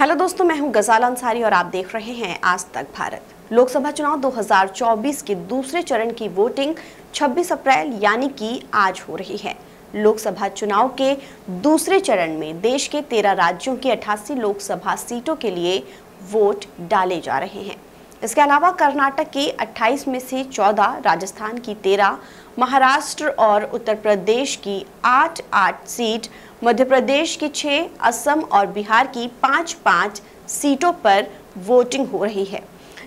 Hello दोस्तों मैं हूँ गजाल अंसारी और आप देख रहे हैं आज तक भारत। लोकसभा चुनाव 2024 के दूसरे चरण की वोटिंग 26 अप्रैल यानी कि आज हो रही है। लोकसभा चुनाव के दूसरे चरण में देश के 13 राज्यों की 88 लोकसभा सीटों के लिए वोट डाले जा रहे हैं। इसके अलावा कर्नाटक के 28 में से 14, राजस्थान की 13, महाराष्ट्र और उत्तर प्रदेश की 8 8 सीट मध्य प्रदेश की छः असम और बिहार की 5 5 सीटों पर वोटिंग हो रही है।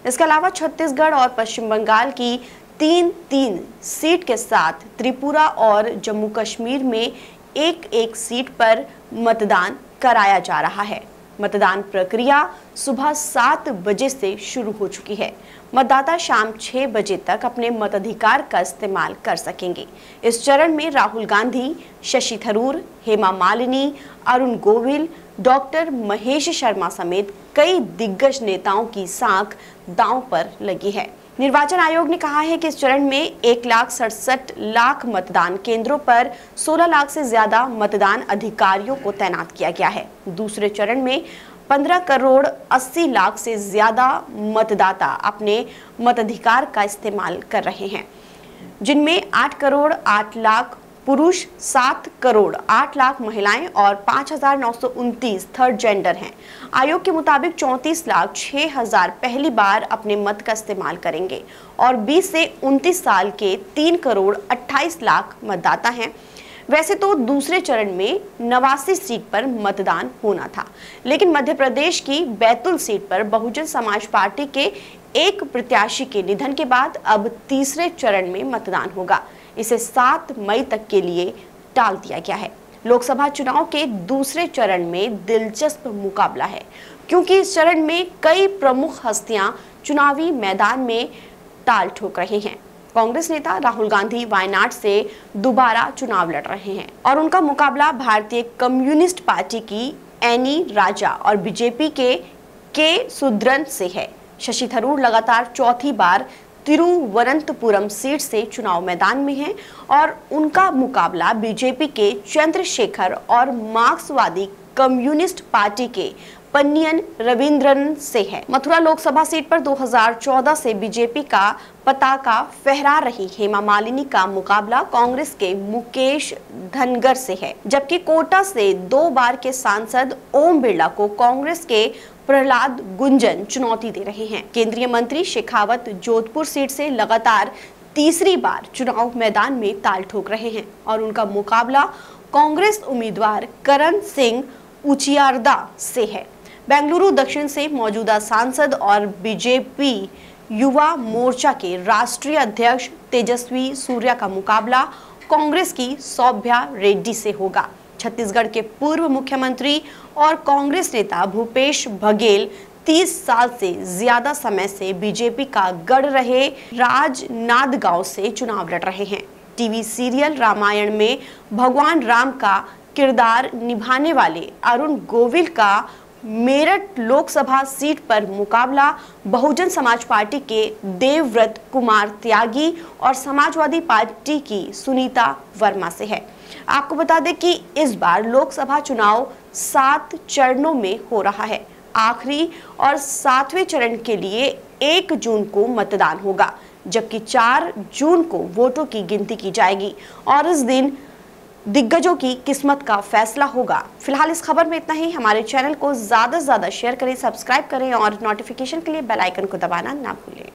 इसके अलावा छत्तीसगढ़ और पश्चिम बंगाल की तीन तीन सीट के साथ त्रिपुरा और जम्मू कश्मीर में एक एक सीट पर मतदान कराया जा रहा है। मतदान प्रक्रिया सुबह सात बजे से शुरू हो चुकी है। मतदाता शाम छह बजे तक अपने मताधिकार का इस्तेमाल कर सकेंगे। इस चरण में राहुल गांधी, शशि थरूर, हेमा मालिनी, अरुण गोविल, डॉक्टर महेश शर्मा समेत कई दिग्गज नेताओं की साख दांव पर लगी है। निर्वाचन आयोग ने कहा है कि इस चरण में एक लाख सड़सठ लाख मतदान केंद्रों पर 16 लाख से ज़्यादा मतदान अधिकारियों को तैनात किया गया है। दूसरे चरण में 15 करोड़ 80 लाख से ज़्यादा मतदाता अपने मताधिकार का इस्तेमाल कर रहे हैं। जिनमें 8 करोड़ 8 लाख पुरुष सात करोड़ आठ लाख महिलाएँ और पाँच हज़ार नौ सौ उनतीस थर्ड जेंडर हैं। आयोग के मुताबिक चौंतीस लाख छह हज़ार पहली बार अपने मत का इस्तेमाल करेंगे और 20 से 29 साल के तीन करोड़ 28 लाख मतदाता हैं। वैसे तो दूसरे चरण में नवासी सीट पर मतदान होना था, लेकिन मध्य प्रदेश की बैतुल सीट पर बहुजन समाज पार्टी के एक प्रत्याशी के निधन के बाद अब तीसरे चरण में मतदान होगा। इसे सात मई तक के लिए टाल दिया गया है। लोकसभा चुनाव के दूसरे चरण में दिलचस्प मुकाबला है, क्योंकि इस चरण में कई प्रमुख हस्तियाँ चुनावी मैदान में ताल ठोक रहे हैं। कांग्रेस नेता राहुल गांधी वायनाड से दोबारा चुनाव लड़ रहे हैं और उनका मुकाबला भारतीय कम्युनिस्ट पार्टी की एनी राजा और बीजेपी के के सुद्रन से है। शशि थरूर लगातार चौथी बार तिरुवनंतपुरम सीट से चुनाव मैदान में हैं और उनका मुकाबला बीजेपी के चंद्रशेखर और मार्क्सवादी कम्युनिस्ट पार्टी के पन्नियन रविंद्रन से है। मथुरा लोकसभा सीट पर 2014 से बीजेपी का पताका फहरा रही हेमा मालिनी का मुकाबला कांग्रेस के मुकेश धनगर से है, जबकि कोटा से दो बार के सांसद ओम बिरला को कांग्रेस के प्रहलाद गुंजन चुनौती दे रहे हैं। केंद्रीय मंत्री शेखावत जोधपुर सीट से लगातार तीसरी बार चुनाव मैदान में ताल ठोक रहे हैं और उनका मुकाबला कांग्रेस उम्मीदवार करण सिंह उचियारदा से है। बेंगलुरु दक्षिण से मौजूदा सांसद और बीजेपी युवा मोर्चा के राष्ट्रीय अध्यक्ष तेजस्वी सूर्या का मुकाबला कांग्रेस की सौभ्या रेड्डी से होगा। छत्तीसगढ़ के पूर्व मुख्यमंत्री और कांग्रेस नेता भूपेश बघेल 30 साल से ज़्यादा समय से बीजेपी का गढ़ रहे राजनांदगांव से चुनाव लड़ रहे हैं। टीवी सीरियल रामायण में भगवान राम का किरदार निभाने वाले अरुण गोविल का मेरठ लोकसभा सीट पर मुकाबला बहुजन समाज पार्टी के देवव्रत कुमार त्यागी और समाजवादी पार्टी की सुनीता वर्मा से है। आपको बता दें कि इस बार लोकसभा चुनाव सात चरणों में हो रहा है। आखिरी और सातवें चरण के लिए एक जून को मतदान होगा, जबकि चार जून को वोटों की गिनती की जाएगी और इस दिन दिग्गजों की किस्मत का फैसला होगा। फ़िलहाल इस खबर में इतना ही। हमारे चैनल को ज़्यादा से ज़्यादा शेयर करें सब्सक्राइब करें और नोटिफिकेशन के लिए बेलाइकन को दबाना ना भूलें।